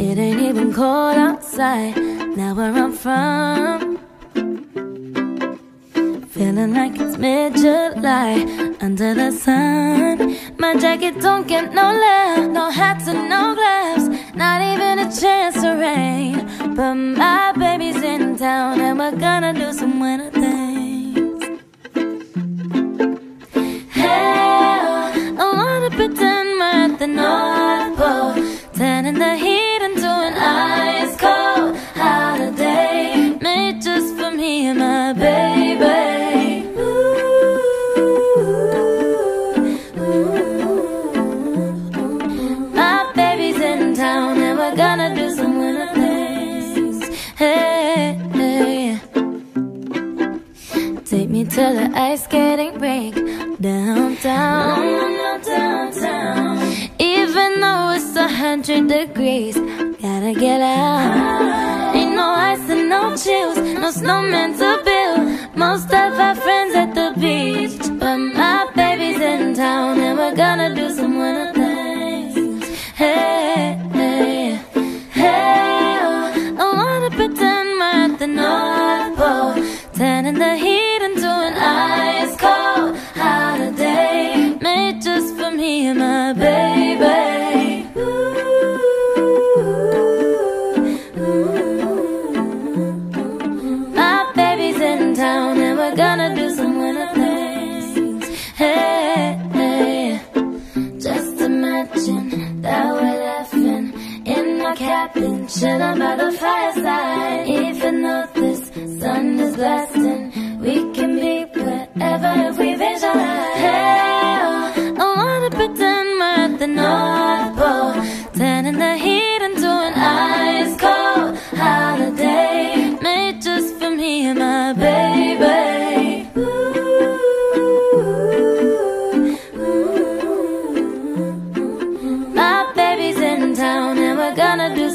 It ain't even cold outside. Now where I'm from. Feeling like it's mid-July under the sun. My jacket don't get no love, no hats and no gloves, not even a chance to rain. But my baby's in town and we're gonna do some winter things. Hell, I wanna pretend we're at the North Pole, turning the heat into an ice cold holiday made just for me and my baby. Ooh, My baby's in town and we're gonna do some winter things. Hey, hey. Take me to the ice skating rink downtown. downtown. Even though it's a hundred degrees, gotta get out. Ain't no ice and no chills, no snowman to build. Most of our friends at the beach, but my baby's in town and we're gonna do some winter things. Hey, hey, hey, oh, I wanna pretend we're at the North Pole, turning the heat into an ice cold happen. Chilling by the fireside, even though this sun is blasting, we can be wherever if we visualize. Hell, I wanna pretend we're at the North Pole, turning the heat into an ice cold holiday, made just for me and my baby. gonna do